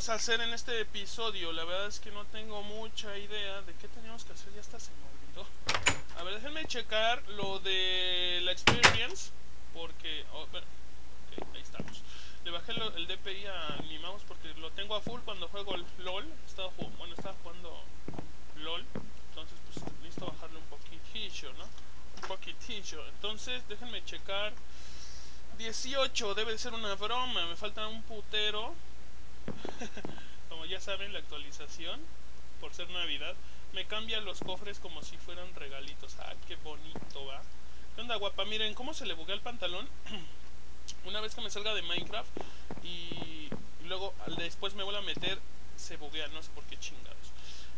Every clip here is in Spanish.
vamos a hacer en este episodio? La verdad es que no tengo mucha idea de qué tenemos que hacer. Ya hasta se me olvidó. A ver, déjenme checar lo de la experience. Porque... Oh, bueno, ok, ahí estamos. Le bajé lo- el DPI a mi mouse porque lo tengo a full cuando juego el LOL. Estaba bueno, estaba jugando LOL. Entonces, pues necesito bajarle un poquitillo, ¿no? Un poquitillo. Entonces, déjenme checar. 18, debe de ser una broma. Me falta un putero. como ya saben, la actualización, por ser Navidad, me cambia los cofres como si fueran regalitos. Ah, qué bonito, va. ¿Qué onda, guapa? Miren cómo se le buguea el pantalón. una vez que me salga de Minecraft y luego después me vuelvo a meter, se buguea, no sé por qué chingados.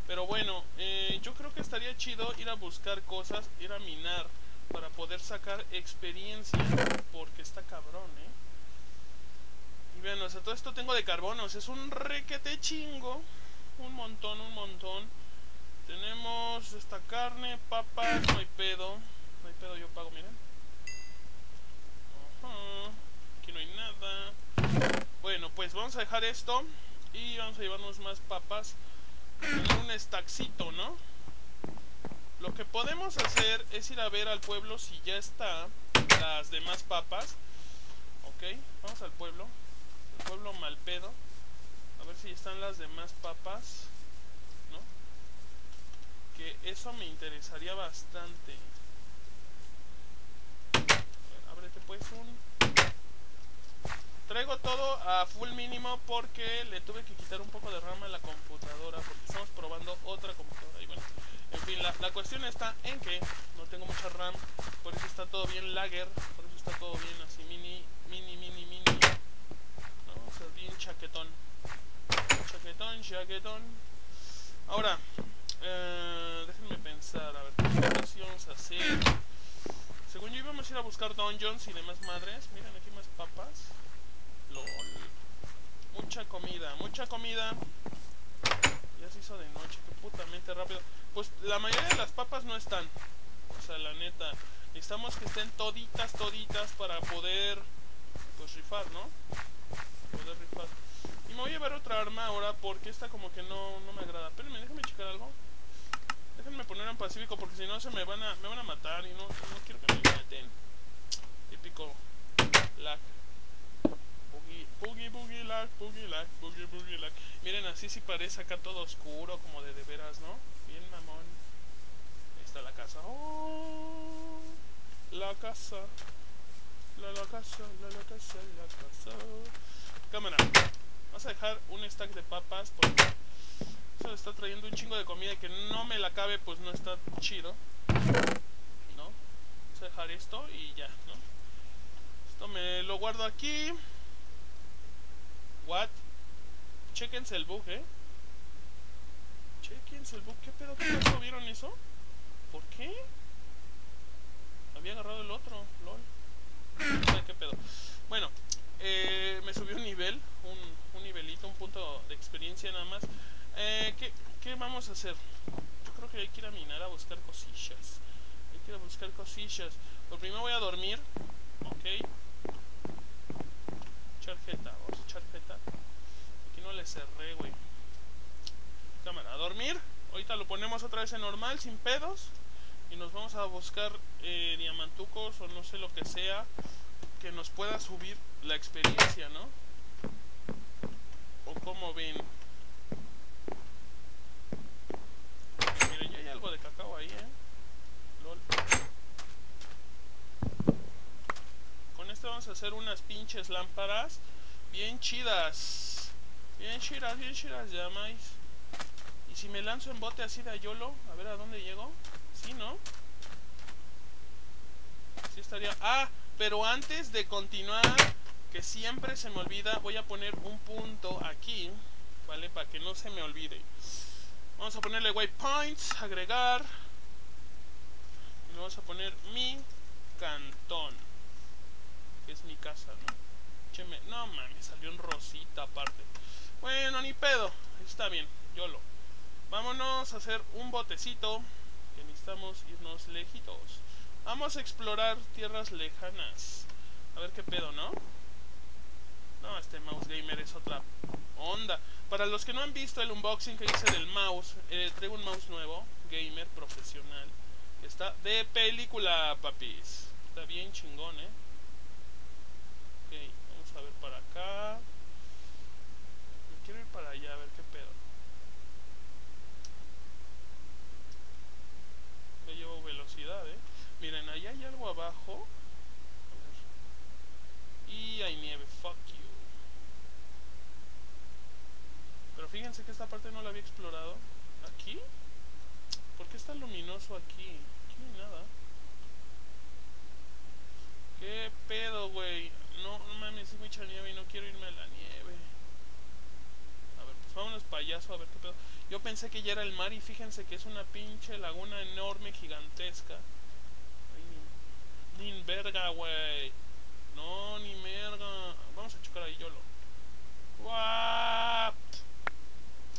Pero bueno, eh, yo creo que estaría chido ir a buscar cosas, ir a minar para poder sacar experiencia, porque está cabrón, ¿eh? Vean, o sea, todo esto tengo de carbonos, es un requete chingo, un montón, un montón. Tenemos esta carne, papas, no hay pedo, no hay pedo, yo pago, miren. Ajá, aquí no hay nada. Bueno, pues vamos a dejar esto y vamos a llevarnos más papas en un stackcito, ¿no? Lo que podemos hacer es ir a ver al pueblo si ya está las demás papas. Ok, vamos al pueblo. Pueblo Malpedo. A ver si están las demás papas. ¿No? Que eso me interesaría bastante. Ver, ábrete pues un... Traigo todo a full mínimo porque le tuve que quitar un poco de RAM a la computadora porque estamos probando otra computadora y bueno, en fin, la, la cuestión está en que no tengo mucha RAM, por eso está todo bien lagger, por eso está todo bien así mini, mini, mini, bien chaquetón, chaquetón, chaquetón. Ahora, eh, déjenme pensar, a ver, ¿qué íbamos a hacer? Según yo íbamos a ir a buscar dungeons y demás madres, miren aquí más papas. LOL. Mucha comida, mucha comida. Ya se hizo de noche, qué putamente rápido. Pues la mayoría de las papas no están. O sea, la neta. Necesitamos que estén toditas, toditas para poder, pues rifar, ¿no? Poder rifar. Y me voy a llevar otra arma ahora porque esta como que no, no me agrada. Espérenme, déjenme checar algo. Déjenme poner en pacífico porque si no se me van a, me van a matar y no, no quiero que me maten. Típico lag. Boogie, boogie, boogie lag, boogie lag, boogie, boogie lag. Miren, así sí parece acá todo oscuro, como de de veras, ¿no? Bien mamón. Ahí está la casa. ¡Oh! La casa. La, la casa, la, la casa, la casa. Cámara. Vamos a dejar un stack de papas porque eso está trayendo un chingo de comida y que no me la cabe, pues no está chido. ¿No? Vamos a dejar esto y ya, ¿no? Esto me lo guardo aquí. What? Chequense el bug, ¿eh? Chequense el bug. ¿Qué pedo? ¿Qué pasó? ¿Vieron eso? ¿Por qué? Había agarrado el otro, lol. No sé qué pedo. Bueno, eh, me subió un nivel, un, un nivelito, un punto de experiencia nada más. Eh, ¿qué, ¿Qué vamos a hacer? Yo creo que hay que ir a minar a buscar cosillas. Hay que ir a buscar cosillas. Por primero voy a dormir. Ok. Echar jeta, vamos a echar jeta. Aquí no le cerré, güey. Cámara, a dormir. Ahorita lo ponemos otra vez en normal, sin pedos. Y nos vamos a buscar eh, diamantucos o no sé lo que sea que nos pueda subir la experiencia, ¿no? O como ven. Miren, ya hay algo de cacao ahí, ¿eh? Lol. Con esto vamos a hacer unas pinches lámparas bien chidas. Bien chidas, bien chidas, llamáis. Y si me lanzo en bote así de ayolo, a ver a dónde llego. Sí, ¿no? Sí estaría... Ah, pero antes de continuar, que siempre se me olvida, voy a poner un punto aquí, ¿vale? Para que no se me olvide. Vamos a ponerle waypoints, agregar. Y vamos a poner mi cantón. Que es mi casa, ¿no? Cheme, no mames, salió un rosita aparte. Bueno, ni pedo. Está bien, YOLO. Vámonos a hacer un botecito. Que necesitamos irnos lejitos. Vamos a explorar tierras lejanas. A ver qué pedo, ¿no? No, este mouse gamer es otra onda. Para los que no han visto el unboxing que hice del mouse, eh, traigo un mouse nuevo, gamer profesional. Está de película, papis. Está bien chingón, ¿eh? Ok, vamos a ver para acá. Me quiero ir para allá a ver qué pedo. Ya llevo velocidad, ¿eh? Miren, allá hay algo abajo. A ver. Y hay nieve, fuck you. Pero fíjense que esta parte no la había explorado. ¿Aquí? ¿Por qué está luminoso aquí? Aquí no hay nada. ¿Qué pedo, güey? No, no mames, es mucha nieve y no quiero irme a la nieve. A ver, pues vámonos payaso a ver qué pedo. Yo que ya era el mar y fíjense que es una pinche laguna enorme, gigantesca. Ni, verga, güey. No, ni merga. Vamos a chocar ahí, YOLO. ¡Guap!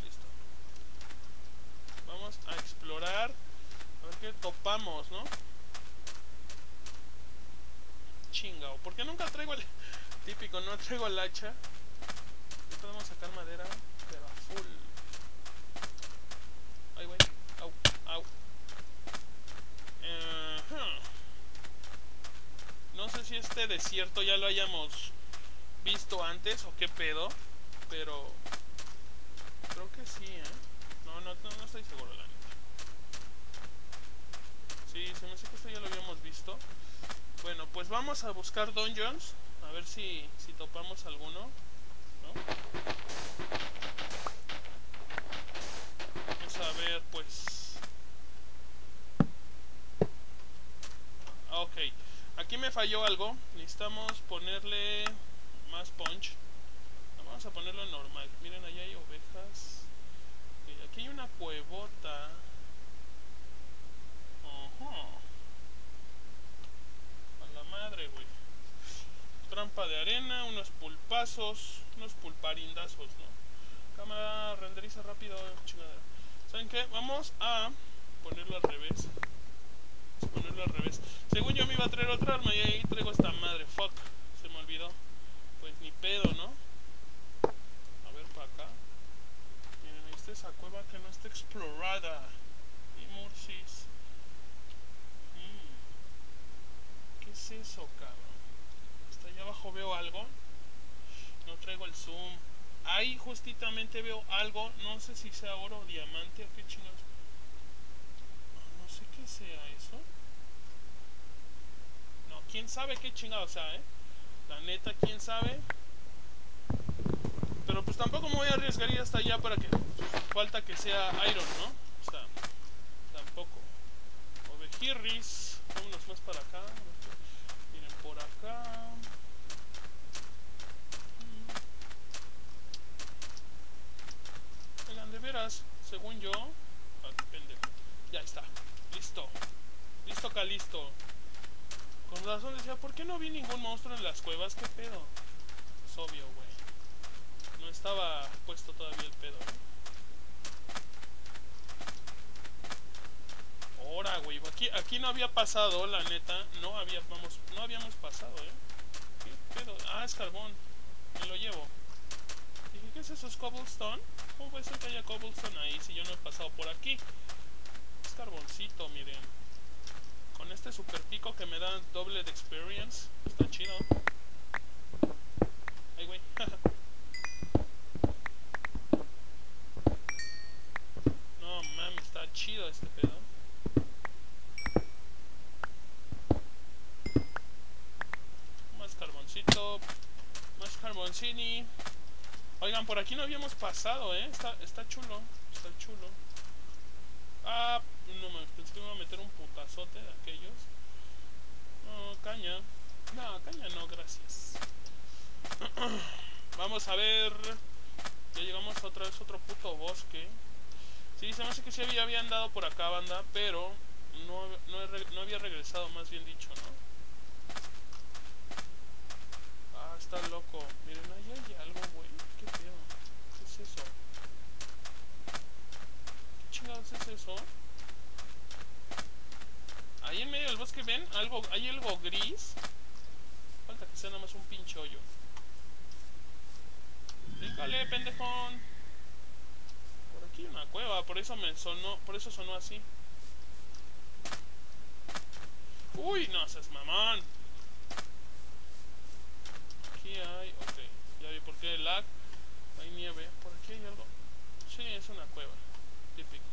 Listo. Vamos a explorar. A ver qué topamos, ¿no? Chingao. ¿Por qué nunca traigo el... Típico, no traigo el hacha. Podemos sacar madera, pero a. Ay, güey. Au, au. Ajá. No sé este desierto ya lo hayamos visto antes o qué pedo, pero creo que sí, ¿eh? No, no, no, no estoy seguro, la neta. Sí, se me hace que esto ya lo habíamos visto. Bueno, pues vamos a buscar dungeons, a ver si, si topamos alguno, ¿no? Vamos a ver, pues... Ah, Ok, aquí me falló algo, necesitamos ponerle más punch. Vamos a ponerlo normal, miren, allá hay ovejas. Aquí hay una cuevota. A la madre, güey. Trampa de arena, unos pulpazos, unos pulparindazos, ¿no? Cámara, renderiza rápido, chingadera. ¿Saben qué? Vamos a ponerlo al revés. Ponerlo al revés. Según yo me iba a traer otra arma y ahí traigo esta madre. Fuck. Se me olvidó. Pues ni pedo, ¿no? A ver para acá. Miren, esta es esa cueva que no está explorada. Y Murcis. Mm. ¿Qué es eso, cabrón? Hasta allá abajo veo algo. No traigo el zoom. Ahí justamente veo algo. No sé si sea oro o diamante o qué chingados. Sea eso. No, quién sabe qué chingados sea, eh. La neta, quién sabe. Pero pues tampoco me voy a arriesgar ir hasta allá para que falta que sea iron, ¿no? O sea, tampoco. Ovejirris. Vámonos más para acá. Miren por acá. Oigan, de veras, según yo. Ah, pendejo. Ya está. Listo. Listo, Calisto. Con razón decía, ¿por qué no vi ningún monstruo en las cuevas? ¿Qué pedo? Es obvio, güey. No estaba puesto todavía el pedo, ¿eh? Ahora, güey. Aquí, aquí no había pasado, la neta. No había, vamos, no habíamos pasado, ¿eh? ¿Qué pedo? Ah, es carbón. Me lo llevo. Dije, ¿qué es eso? ¿Es cobblestone? ¿Cómo puede ser que haya cobblestone ahí si yo no he pasado por aquí? Carboncito, miren. Con este super pico que me da doble de experience. Está chido. Ay, güey. no, mami, está chido este pedo. Más carboncito. Más carboncini. Oigan, por aquí no habíamos pasado, ¿eh? Está, está chulo. Está chulo. Ah, me iba a meter un putazote de aquellos. No, caña. No, caña no, gracias. Vamos a ver. Ya llegamos otra vez otro puto bosque. Sí, se me hace que sí había, había andado por acá, banda, pero no, no, no había regresado, más bien dicho, ¿no? Ah, está loco. Miren, ahí hay algo, güey. ¿Qué pedo? ¿Qué es eso? ¿Qué chingados es eso? Ahí en medio del bosque, ¿ven? hay algo gris. Falta que sea nada más un pinche hoyo. Pendejón. Por aquí hay una cueva, por eso me sonó, por eso sonó así. Uy, no seas mamón. Aquí hay, ok, ya vi por qué el lag. Hay nieve, por aquí hay algo. Sí, es una cueva, típico.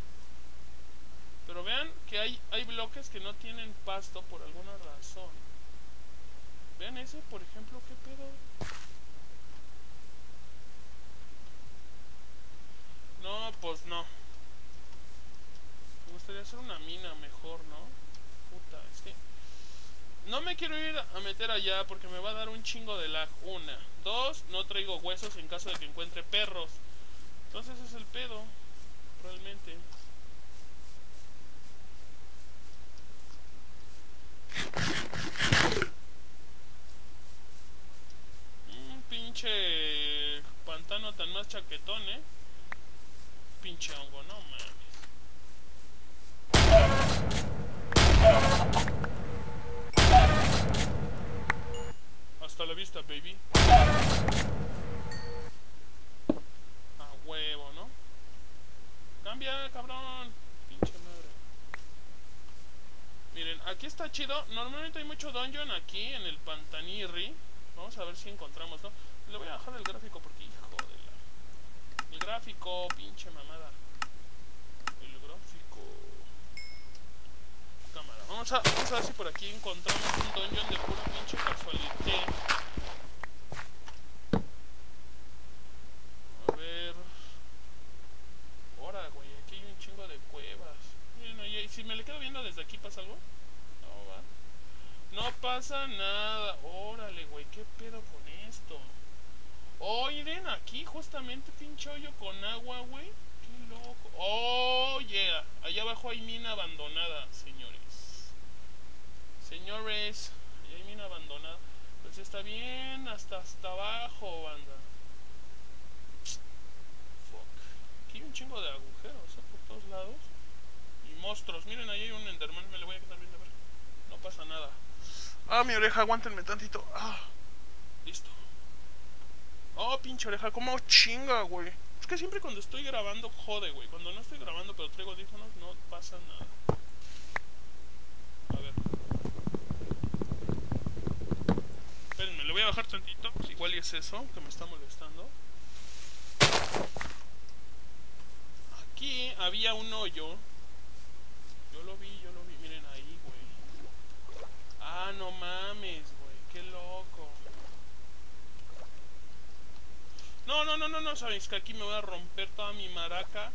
Pero vean que hay, hay bloques que no tienen pasto por alguna razón. Vean ese, por ejemplo, qué pedo. No, pues no. Me gustaría hacer una mina mejor, ¿no? Puta, es que... No me quiero ir a meter allá porque me va a dar un chingo de lag. Una. Dos, no traigo huesos en caso de que encuentre perros. Entonces es el pedo. Realmente. Un pinche pantano tan más chaquetón, eh. Pinche hongo, no mames. Hasta la vista, baby. A huevo, ¿no? Cambia, cabrón. Pinche madre. Miren, aquí está chido. Normalmente hay mucho dungeon aquí en el Pantanirri. Vamos a ver si encontramos, ¿no? Le voy a bajar el gráfico porque, hijo de la... El gráfico, pinche mamada. El gráfico. Cámara. Vamos a, vamos a ver si por aquí encontramos un dungeon de pura pinche casualidad. A ver. Ahora, güey, aquí hay un chingo de cuevas. Miren, ahí, si me le quedo viendo desde aquí, ¿pasa algo? No, va. No pasa nada. Órale, güey, ¿qué pedo con esto? Oh, miren, aquí justamente pinche hoyo con agua, güey. Qué loco. Oh, yeah. Allá abajo hay mina abandonada, señores. Señores, allá hay mina abandonada. Pues está bien hasta hasta abajo, banda. Fuck. Aquí hay un chingo de agujeros, ¿eh? Por todos lados. Monstruos. Miren, ahí hay un Enderman. Me le voy a quedar viendo a ver. No pasa nada. Ah, mi oreja, aguántenme tantito. Ah, listo. Oh, pinche oreja, como chinga, güey. Es que siempre cuando estoy grabando, jode, güey. Cuando no estoy grabando, pero traigo audífonos, no pasa nada. A ver. Espérenme, le voy a bajar tantito. pues Igual y es eso que me está molestando. Aquí había un hoyo. Yo lo vi, yo lo vi. Miren ahí, güey. Ah, no mames, güey. Qué loco. No, no, no, no, no, sabéis que aquí me voy a romper toda mi maraca.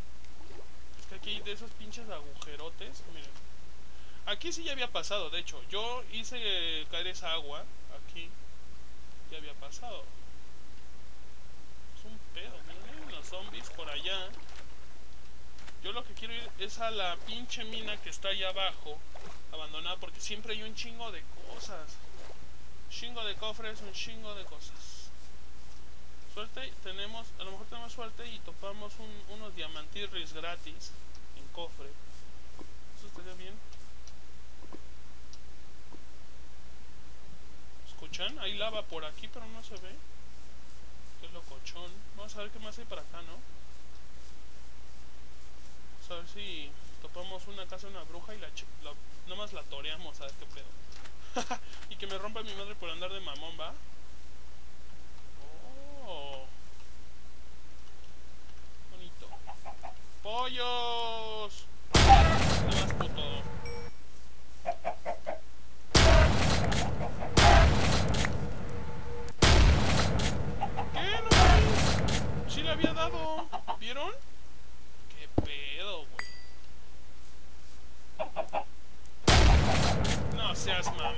Es que aquí hay de esos pinches agujerotes. Miren. Aquí sí ya había pasado, de hecho. Yo hice caer esa agua. Aquí ya había pasado. Es un pedo, miren los zombies por allá. Yo lo que quiero ir es a la pinche mina que está allá abajo. Abandonada porque siempre hay un chingo de cosas. Chingo de cofres, un chingo de cosas. Suerte, tenemos, a lo mejor tenemos suerte y topamos un, unos diamantirris gratis en cofre. Eso estaría bien. ¿Escuchan? Hay lava por aquí, pero no se ve. Qué locochón. Vamos a ver qué más hay para acá, ¿no? Si topamos una casa una bruja y la, la nomás la toreamos, a ver qué pedo. y que me rompa mi madre por andar de mamón, ¿va? Oh. Bonito. ¡Pollos! No más puto. ¿Qué? No. Sí le había dado. ¿Vieron? ¿Qué pedo, güey? Seas mamón.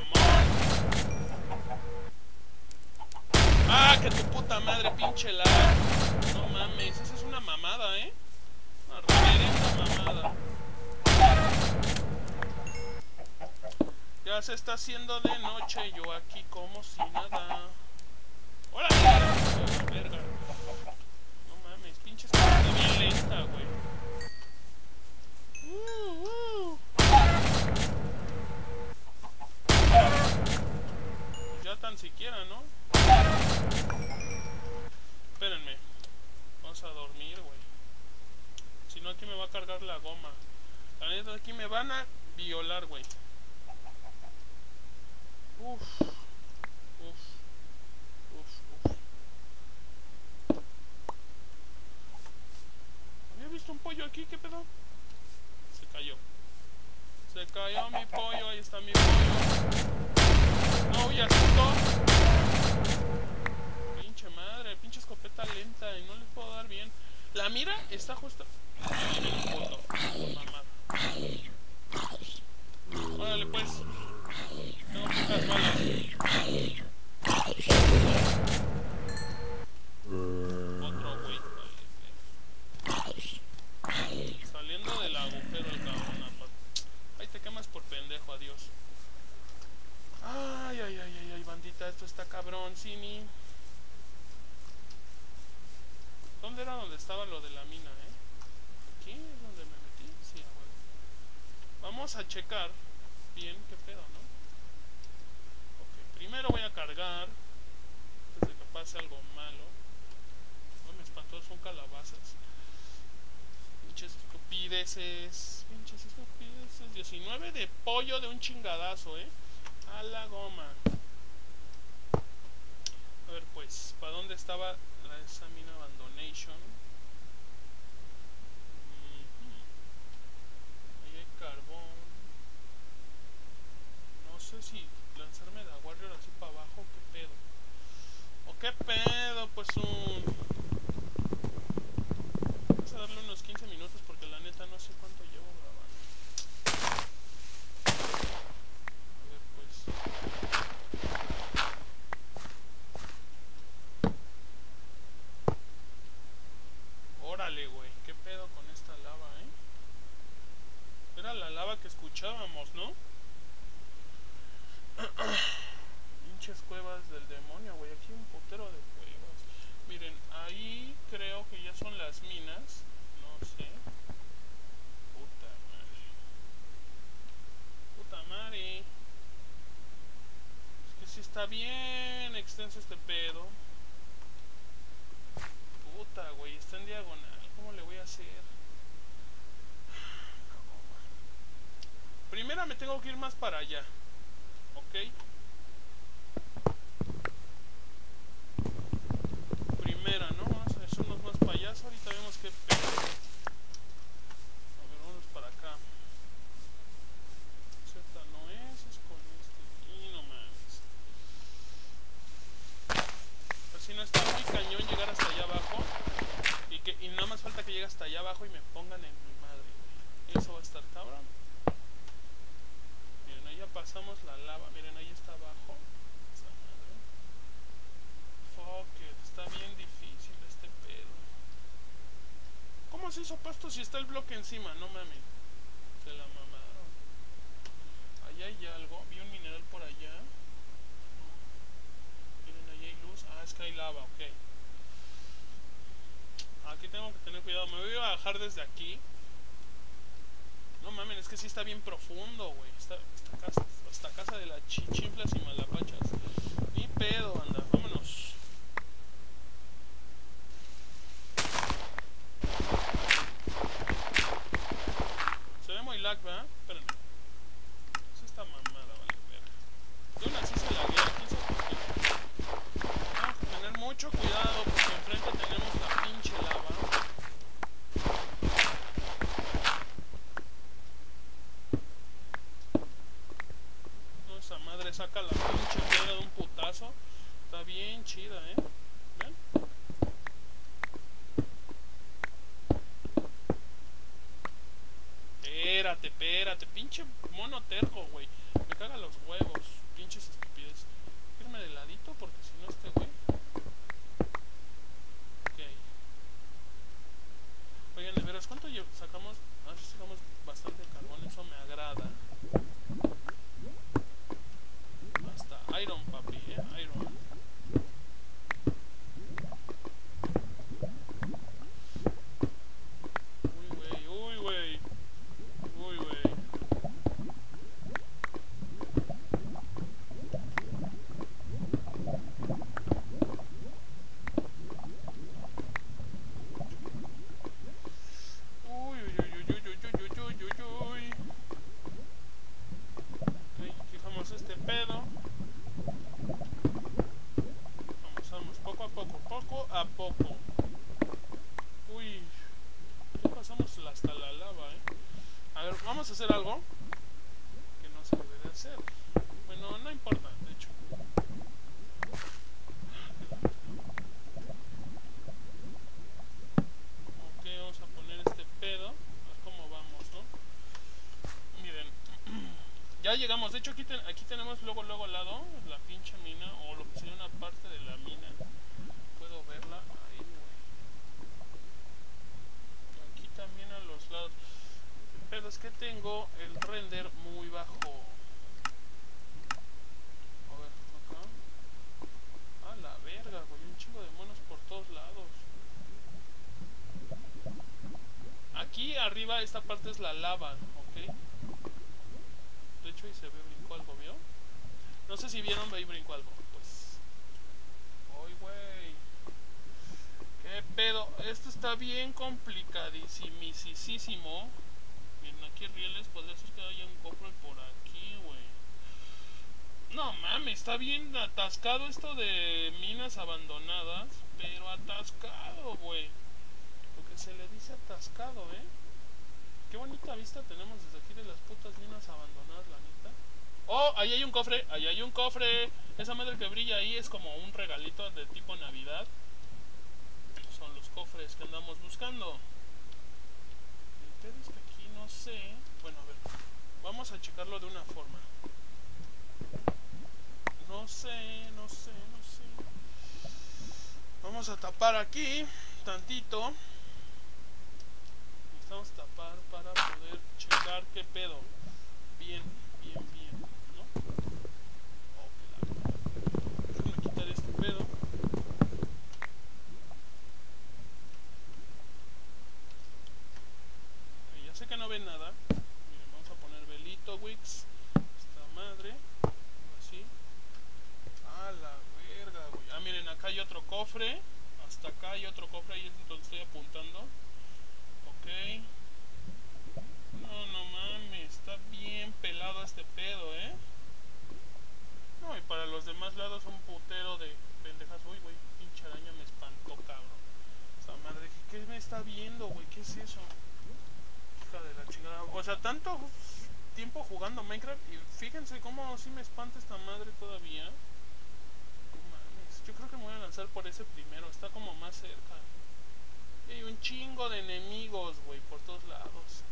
Ah, que tu puta madre, pinche la. No mames, esa es una mamada, ¿eh? Una reverenda mamada. Ya se está haciendo de noche, yo aquí como si nada. ¡Hola! A violar, güey. Uf. Uf. Uf, uf. Había visto un pollo aquí, ¿qué pedo? Se cayó. Se cayó mi pollo, ahí está mi pollo. No huyas, puto. Pinche madre, pinche escopeta lenta y no les puedo dar bien. La mira está justo. Puto, mamá. Órale pues. Tengo pocas balas. Otro güey. Saliendo del agujero el cabrón. aparte. Ahí te quemas por pendejo, adiós. Ay, ay, ay, ay, ay, bandita, esto está cabrón, Cini. ¿Dónde era donde estaba lo de la mina, eh? Aquí es donde me metí, sí, a huevo. Vamos a checar bien qué pedo, ¿no? Ok, primero voy a cargar antes de que pase algo malo. No me espantó, son calabazas. Pinches estupideces. Pinches estupideces. 19 de pollo de un chingadazo, eh. A la goma. A ver, pues, ¿para dónde estaba la, esa mina abandonation? Ujú. Ahí hay carbón. No sé si lanzarme de Warrior así para abajo, qué pedo. ¿O qué pedo? Pues un... Vamos a darle unos 15 minutos porque la neta no sé cuánto llevo grabando. A ver, pues. Órale, güey, qué pedo con esta lava, ¿eh? Era la lava que escuchábamos, ¿no? Pinches cuevas del demonio, güey. Aquí hay un putero de cuevas. Miren, ahí creo que ya son las minas. No sé. Puta madre. Puta madre. Es que sí está bien extenso este pedo. Puta, güey. Está en diagonal. ¿Cómo le voy a hacer? Primera me tengo que ir más para allá. ¿Ok? Primera, ¿no? Vamos a echarnos más para allá. Ahorita vemos qué pedo. A ver, vamos para acá. Z no es, es con este. Y no mames. Así no está muy cañón llegar hasta allá abajo. Y, que, y nada más falta que llegue hasta abajo y me pongan en mi madre. Eso va a estar cabrón. Miren, ahí ya pasamos la lava. Miren, ahí está abajo. Esa madre. Fuck está bien difícil este pedo. ¿Cómo se hizo pasto si está el bloque encima? No mames. Se la mamaron. Allá hay algo. Vi un mineral por allá. Miren, allá hay luz. Ah, es que hay lava, ok. Aquí tengo que tener cuidado. Me voy a bajar desde aquí. No mames, es que sí está bien profundo, güey. Esta casa, esta casa de las chichinflas y malapachas. Ni pedo, anda. Vámonos. Se ve muy lag, ¿verdad? Espérenme. Es esta mamada, vale, verga. De una sí se laguea, quién sabe por qué. Tengo que tener mucho cuidado porque enfrente tenemos la pinche lava. No, esa madre saca la pinche piedra de un putazo. Está bien chida, ¿eh? ¿Ven? Espérate, espérate, pinche mono terco, güey. Me caga los huevos, pinches estupidez. Irme de ladito porque si no este güey. Ok. ¿Cuánto sacamos? Ah, sí sacamos bastante carbón, eso me agrada. Hasta Iron, papi, eh, Iron. Uy, güey, uy, güey. Uy, güey. Uy, uy, uy, llegamos hasta la lava, ¿eh? A ver, vamos a hacer algo que no se debe de hacer. Bueno, no importa, de hecho. Ok, vamos a poner este pedo. A ver cómo vamos, ¿no? Miren. Ya llegamos. De hecho, aquí, ten- aquí tenemos luego, luego al lado la pinche mina. O lo que sería una parte de la mina. Puedo verla. Ahí, güey. Aquí también a los lados. Pero es que tengo el render muy bajo. A ver, acá. A la verga, güey. Un chingo de monos por todos lados. Aquí arriba, esta parte es la lava, ¿ok? Ahí se ve brincó algo, ¿vio? No sé si vieron, ahí brincó algo. Pues. ¡Ay, güey! ¿Qué pedo? Esto está bien complicadísimo. Miren, aquí rieles, podría ser que haya un cofre por aquí, güey. No mames, está bien atascado esto de minas abandonadas, pero atascado, güey. Lo que se le dice atascado, ¿eh? Qué bonita vista tenemos desde aquí de las putas minas abandonadas, la neta. Oh, ahí hay un cofre, ahí hay un cofre. Esa madre que brilla ahí es como un regalito de tipo Navidad. Son los cofres que andamos buscando. El pedo es aquí no sé. Bueno, a ver. Vamos a checarlo de una forma. No sé, no sé, no sé. Vamos a tapar aquí tantito. Necesitamos tapar para poder checar qué pedo. Bien, bien, bien, ¿no? Oh, Déjame quitar este pedo. Ya sé que no ven nada. Miren, vamos a poner velito, Wix. Esta madre. Así. A la verga, güey. Ah, miren, acá hay otro cofre. Hasta acá hay otro cofre. Ahí es donde estoy apuntando. No, no mames. Está bien pelado este pedo, ¿eh? No, y para los demás lados un putero de pendejas. Uy, güey. Pinche araña me espantó, cabrón. Esa madre. ¿Qué me está viendo, güey? ¿Qué es eso? Hija de la chingada. O sea, tanto tiempo jugando Minecraft y fíjense cómo sí me espanta esta madre todavía. No mames, yo creo que me voy a lanzar por ese primero, está como más cerca. Y hay un chingo de enemigos, güey, por todos lados.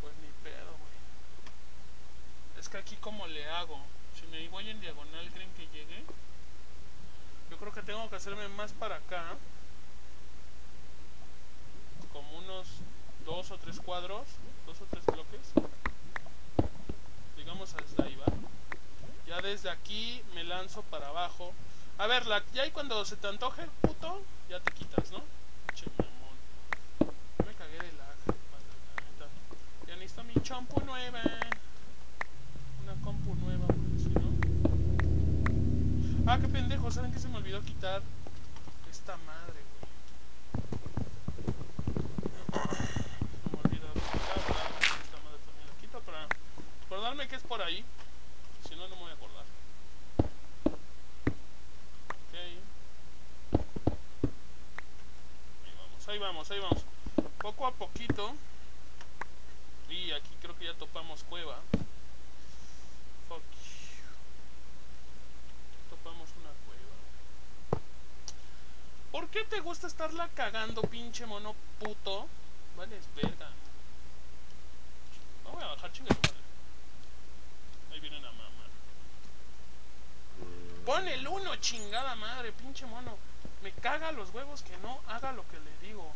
Pues ni pedo, güey. Es que aquí como le hago. Si me voy en diagonal, ¿creen que llegue? Yo creo que tengo que hacerme más para acá. Como unos dos o tres cuadros, dos o tres bloques. Digamos hasta ahí, ¿va? Ya desde aquí me lanzo para abajo. A ver, la, ya ahí cuando se te antoje, puto, ya te quitas, ¿no? Che mamón. Me cagué de la neta. Ya necesito mi champu nueva. Una compu nueva, porque si no. Ah, qué pendejo, ¿saben que se me olvidó quitar? Esta madre, güey. Se me olvidó quitarla. Esta madre también la quito para acordarme que es por ahí. Si no, no me voy a acordar. Ok. Ahí ahí vamos, ahí vamos. Poco a poquito. Y aquí creo que ya topamos cueva. Fuck. Topamos una cueva. ¿Por qué te gusta estarla cagando, pinche mono puto? Vale, es verga. No a bajar, chinga tu madre. Ahí vienen a mamar. Pon el uno, chingada madre, pinche mono. Me caga los huevos que no haga lo que le digo.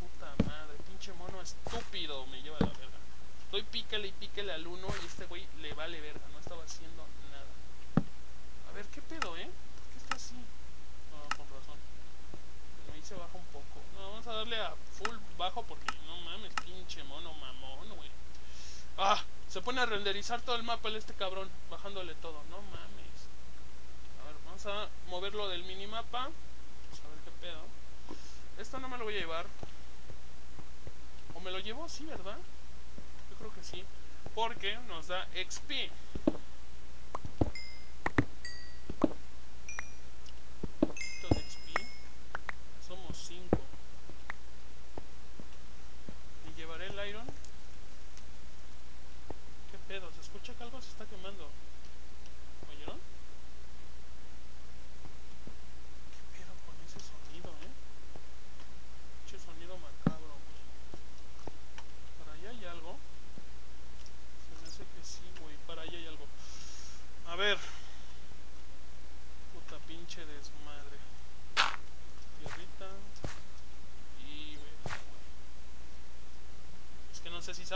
Puta madre, pinche mono estúpido, me lleva la verga. Estoy píquele y píquele al uno y este güey le vale verga, no estaba haciendo nada. A ver, ¿qué pedo, eh? ¿Por qué está así? No, con razón. Ahí se baja un poco. No, vamos a darle a full bajo porque no mames, pinche mono mamón, güey. Ah, se pone a renderizar todo el mapa el este cabrón, bajándole todo. No mames. Vamos a moverlo del minimapa. Vamos a ver qué pedo. Esto no me lo voy a llevar. ¿O me lo llevo? Sí, ¿verdad? Yo creo que sí. Porque nos da XP.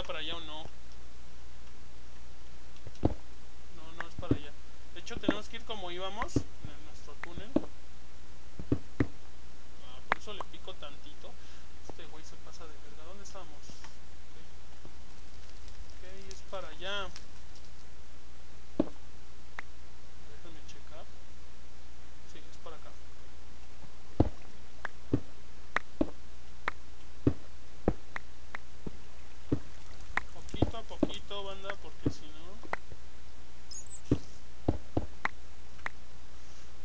Para allá o no no es para allá. De hecho, tenemos que ir como íbamos en nuestro túnel. Ah, por eso le pico tantito. Este güey se pasa de verga. ¿Dónde estamos? Ok, Ok, es para allá. Déjame checar. Sí, es para acá. Poquito a poquito, banda, porque si no...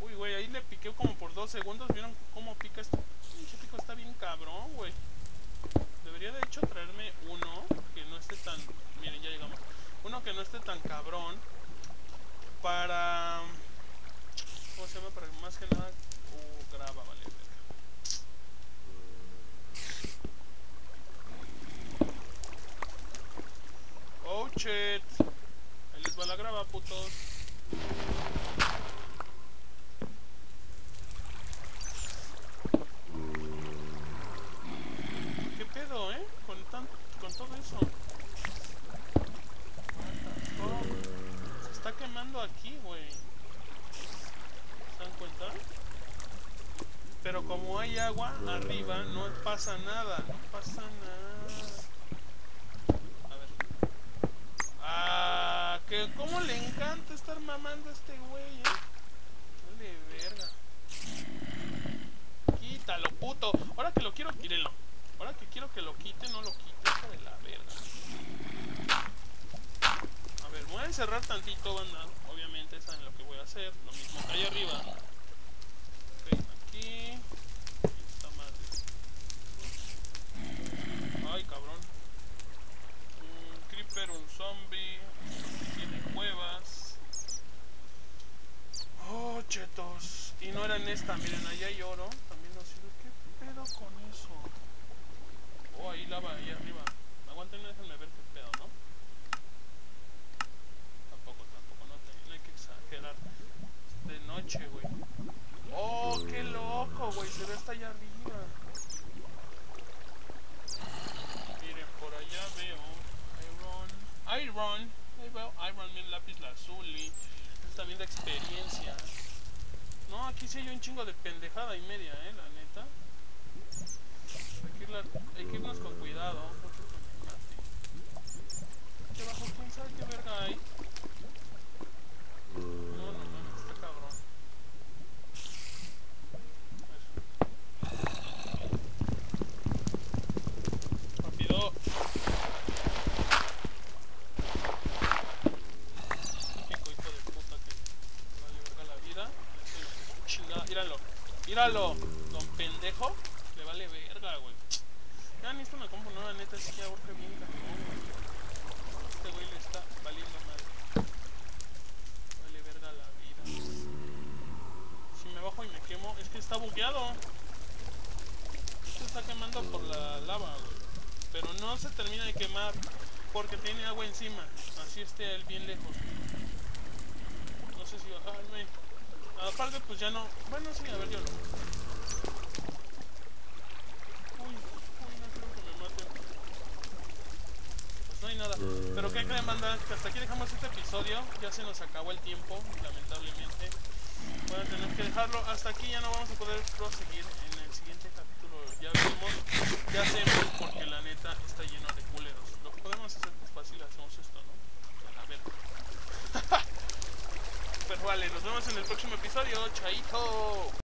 Uy, güey, ahí le piqué como por dos segundos. ¿Vieron cómo pica este? Pinche pico está bien cabrón, güey. Debería de hecho traerme uno que no esté tan... Miren, ya llegamos. Uno que no esté tan cabrón. Para... ¿Cómo se llama? Para más que nada... Uh, graba, vale. verga. Oh shit. Ahí les va la grava, putos. ¿Qué pedo, eh? Con, tan, con todo eso. Oh, se aquí, güey. ¿Se dan cuenta? Pero como hay agua arriba, no pasa nada. No pasa nada. A ver. Ah, que cómo le encanta estar mamando a este güey, eh. Dale verga. Quítalo, puto. Ahora que lo quiero, mírenlo. Ahora que quiero que lo quite, no lo quite. Hijo de la verga. A ver, voy a encerrar tantito, banda. Saben lo que voy a hacer. Lo mismo que ahí arriba. Ok, aquí. Esta madre. Ay, cabrón. Un creeper, un zombie. Tiene cuevas. Oh, chetos. Y no era en esta, miren, ahí hay oro. También no sirve. ¿Qué pedo con eso? Oh, ahí lava, ahí arriba. Aguanten, déjenme ver qué pedo, ¿no? Tampoco, tampoco, no, te- no hay que exagerar. Es de noche, güey. Oh, qué loco, güey. Se ve hasta allá arriba. Miren, por allá veo Iron. Iron. Ahí veo Iron, miren, lápiz lazuli. Está bien de experiencia. No, aquí sí hay un chingo de pendejada y media, eh, la neta. Hay que, irla- hay que irnos con cuidado. porque. Aquí abajo, quién sabe qué verga hay. No, no mames, está cabrón. Rápido. Típico hijo de puta que me vale verga la vida. Ese hijo de Chingada, míralo. Míralo, don pendejo. Le vale verga, güey. Ya necesito una compu nueva, es que ahorca bien cabrón. Este güey le está valiendo madre. Vale verga la vida. Si me bajo y me quemo, es que está bugueado. Esto está quemando por la lava, güey. Pero no se termina de quemar porque tiene agua encima. Así esté él bien lejos. No sé si bajarme. Aparte, pues ya no. Bueno, sí, a ver, yo lo. Uy, uy, no quiero que me maten. Pues no hay nada. Pero ¿qué hasta aquí dejamos este episodio. Ya se nos acabó el tiempo, lamentablemente. A tener que dejarlo hasta aquí. Ya no vamos a poder proseguir en el siguiente capítulo. Ya veremos, ya hacemos, porque la neta está lleno de culeros. Lo que podemos hacer, pues fácil, hacemos esto, ¿no? A ver. Pero vale, nos vemos en el próximo episodio. Chaito.